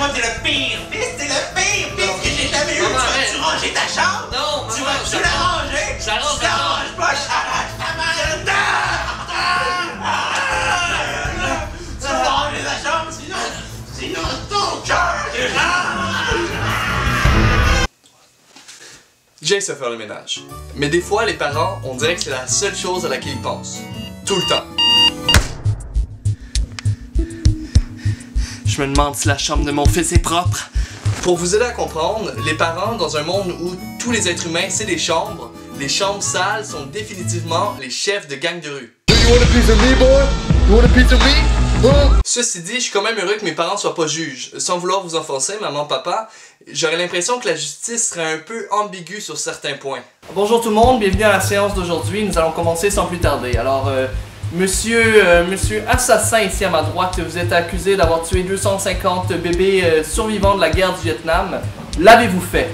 moi, t'es le pire fils, t'es le pire fils que j'ai jamais eu. Maman, Tu vas-tu ranger ta chambre? Non, Tu maman, vas-tu j'arrange. la ranger? Tu la la chambre. ranges pas, j'arrange ta mère. Tu vas ranger ta chambre, sinon, sinon ton cœur J'aime ça faire le ménage. Mais des fois, les parents, on dirait que c'est la seule chose à laquelle ils pensent. Tout le temps. Je me demande si la chambre de mon fils est propre. Pour vous aider à comprendre, les parents, dans un monde où tous les êtres humains, c'est des chambres, les chambres sales sont définitivement les chefs de gang de rue. You want a piece of me, boy? You want a piece of me? Huh? Ceci dit, je suis quand même heureux que mes parents soient pas juges. Sans vouloir vous enfoncer, maman, papa, j'aurais l'impression que la justice serait un peu ambiguë sur certains points. Bonjour tout le monde, bienvenue à la séance d'aujourd'hui. Nous allons commencer sans plus tarder. Alors, euh, monsieur, euh, monsieur assassin ici à ma droite, vous êtes accusé d'avoir tué 250 bébés euh, survivants de la guerre du Vietnam. L'avez-vous fait?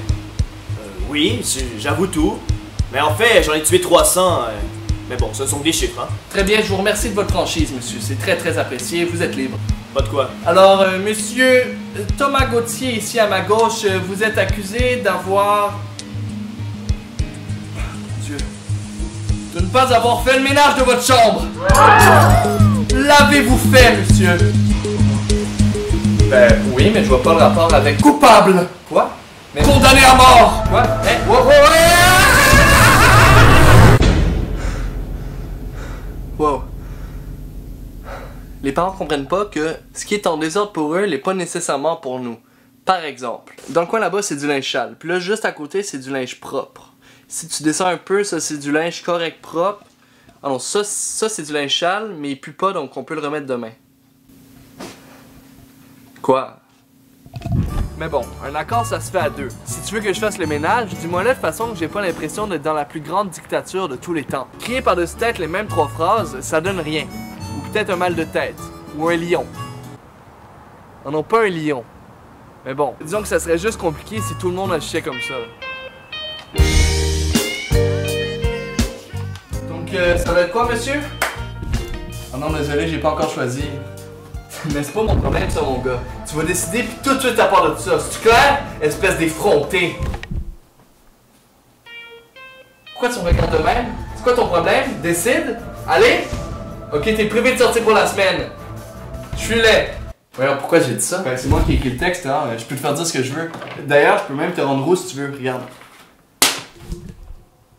Oui, j- j'avoue tout. Mais en fait, j'en ai tué 300. euh, Mais bon, ce sont des chiffres, hein. Très bien, je vous remercie de votre franchise, monsieur. C'est très très apprécié. Vous êtes libre. Pas de quoi. Alors, euh, monsieur euh, Thomas Gauthier, ici à ma gauche, euh, vous êtes accusé d'avoir. Pas avoir fait le ménage de votre chambre! L'avez-vous fait, monsieur? Ben oui, mais je vois pas le rapport avec coupable! Quoi? Mais condamné à mort! Quoi? Eh, wow, wow, wow. Wow. Les parents comprennent pas que ce qui est en désordre pour eux n'est pas nécessairement pour nous. Par exemple, dans le coin là-bas, c'est du linge sale. Puis là, juste à côté, c'est du linge propre. Si tu descends un peu, ça, c'est du linge correct propre. Ah ça, c'est du linge sale, mais il pue pas, donc on peut le remettre demain. Quoi? Mais bon, un accord, ça se fait à deux. Si tu veux que je fasse le ménage, dis-moi là de façon que j'ai pas l'impression d'être dans la plus grande dictature de tous les temps. Crier par-dessus tête les mêmes trois phrases, ça donne rien. Ou peut-être un mal de tête. Ou un lion. Non, non, pas un lion. Mais bon, disons que ça serait juste compliqué si tout le monde agissait comme ça. Euh, ça va être quoi, monsieur? Oh non, désolé, j'ai pas encore choisi. Mais c'est pas mon problème, ça, mon gars? Tu vas décider, puis tout de suite à part de tout ça. C'est clair? Espèce d'effronté. Pourquoi tu me regardes de même? C'est quoi ton problème? Décide? Allez! Ok, t'es privé de sortir pour la semaine. Je suis laid. Voyons, pourquoi j'ai dit ça? Ben, c'est moi qui ai écrit le texte, hein. Je peux te faire dire ce que je veux. D'ailleurs, je peux même te rendre rouge si tu veux. Regarde.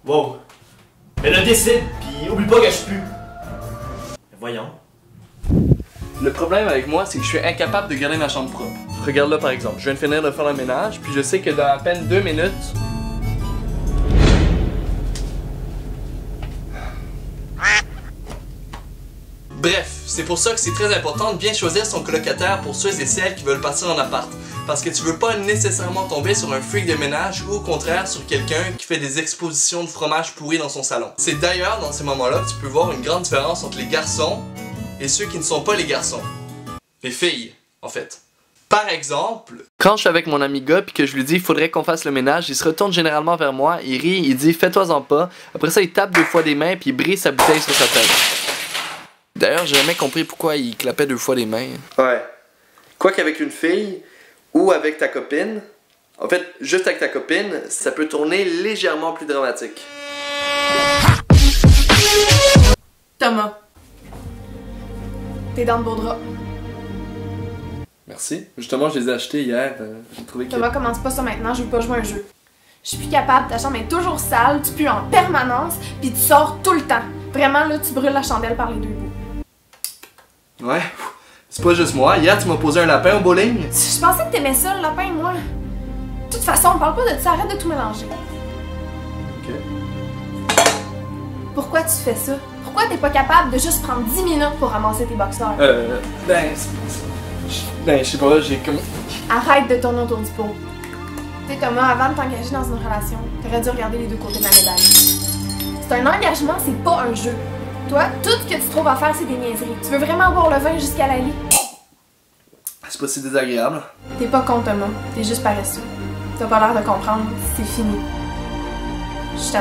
Wow. Mais le décide, puis oublie pas que je pue. Voyons. Le problème avec moi, c'est que je suis incapable de garder ma chambre propre. Regarde là par exemple, je viens de finir de faire le ménage, puis je sais que dans à peine deux minutes. C'est pour ça que c'est très important de bien choisir son colocataire pour ceux et celles qui veulent partir en appart. Parce que tu veux pas nécessairement tomber sur un freak de ménage ou au contraire sur quelqu'un qui fait des expositions de fromage pourri dans son salon. C'est d'ailleurs dans ces moments-là que tu peux voir une grande différence entre les garçons et ceux qui ne sont pas les garçons. Les filles, en fait. Par exemple, quand je suis avec mon ami gars puis que je lui dis il faudrait qu'on fasse le ménage, il se retourne généralement vers moi, il rit, il dit fais-toi-en pas. Après ça, il tape deux fois des mains puis il brise sa bouteille sur sa tête. D'ailleurs, j'ai jamais compris pourquoi il clapait deux fois des mains. Ouais. Quoi qu'avec une fille ou avec ta copine, en fait, juste avec ta copine, ça peut tourner légèrement plus dramatique. Thomas. T'es dans le beau drap. Merci. Justement, je les ai achetés hier. euh, j'ai trouvé que. Thomas, commence pas ça maintenant, je veux pas jouer un jeu. Je suis plus capable, ta chambre est toujours sale, tu pues en permanence, puis tu sors tout le temps. Vraiment, là, tu brûles la chandelle par les deux bouts. Ouais. C'est pas juste moi. Hier, tu m'as posé un lapin au bowling. Je pensais que t'aimais ça, le lapin, moi. De toute façon, on parle pas de ça, arrête de tout mélanger. Ok. Pourquoi tu fais ça? Pourquoi t'es pas capable de juste prendre 10 minutes pour ramasser tes boxeurs? Euh. Ben, c'est pas ça. Je- Ben, je sais pas, j'ai comme. Arrête de tourner autour du pot. Tu sais, Thomas, avant de t'engager dans une relation, t'aurais dû regarder les deux côtés de la médaille. C'est un engagement, c'est pas un jeu. Toi, tout ce que tu trouves à faire, c'est des niaiseries. Tu veux vraiment boire le vin jusqu'à la lit? C'est pas si désagréable. T'es pas con, Thomas. T'es juste paresseux. T'as pas l'air de comprendre. C'est fini. Je suis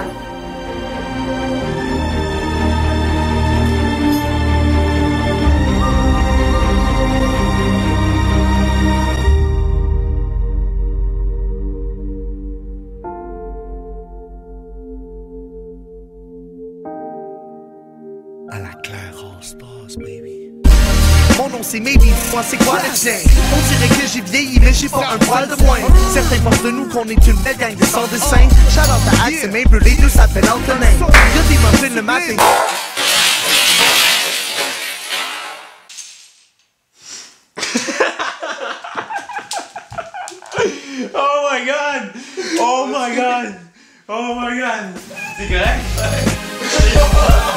Mon nom c'est Maybe, moi c'est quoi le tien? On dirait que j'ai vieilli, mais j'ai pas un poil de moins. Certains pensent de nous qu'on est une belle gang de sans dessin. Shout out à Axe et Mabel, les deux s'appellent Antonin. Y'a des muffins le matin. Oh my god! Oh my god! Oh my god! C'est correct?